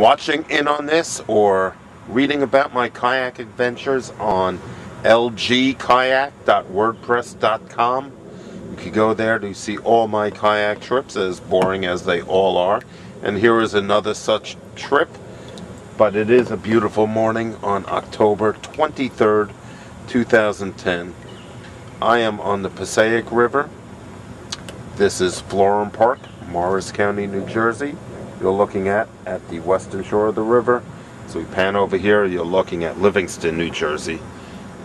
watching in on this or reading about my kayak adventures on lgkayak.wordpress.com. You can go there to see all my kayak trips, as boring as they all are. And here is another such trip, but it is a beautiful morning on October 23rd, 2010. I am on the Passaic River. This is Florham Park, Morris County, New Jersey. You're looking at at the western shore of the river. So we pan over here, you're looking at Livingston, New Jersey.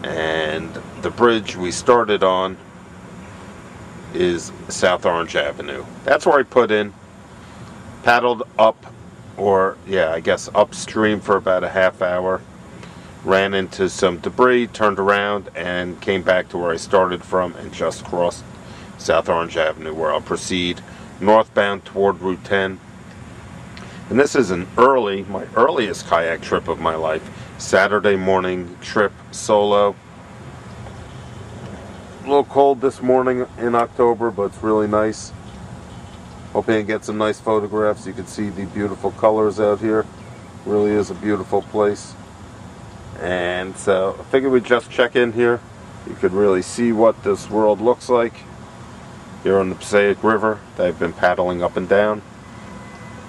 And the bridge we started on is South Orange Avenue. That's where I put in, paddled up, or yeah, I guess upstream for about a half hour. Ran into some debris, turned around, and came back to where I started from and just crossed South Orange Avenue, where I'll proceed northbound toward Route 10 and this is an early, my earliest kayak trip of my life. Saturday morning trip solo. A little cold this morning in October, but it's really nice. Hoping to get some nice photographs. You can see the beautiful colors out here. Really is a beautiful place. And so I figured we'd just check in here. You could really see what this world looks like here on the Passaic River that I've been paddling up and down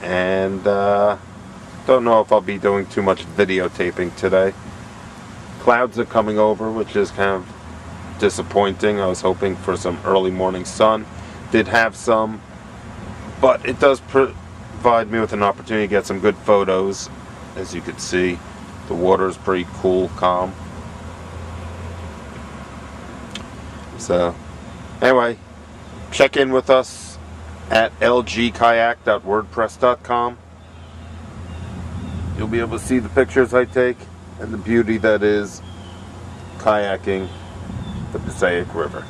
and uh, don't know if I'll be doing too much videotaping today. Clouds are coming over, which is kind of disappointing. I was hoping for some early morning sun. Did have some, but it does provide me with an opportunity to get some good photos. As you can see, the water is pretty cool, calm. So, anyway, check in with us at lgkayak.wordpress.com. You'll be able to see the pictures I take and the beauty that is kayaking the Passaic River.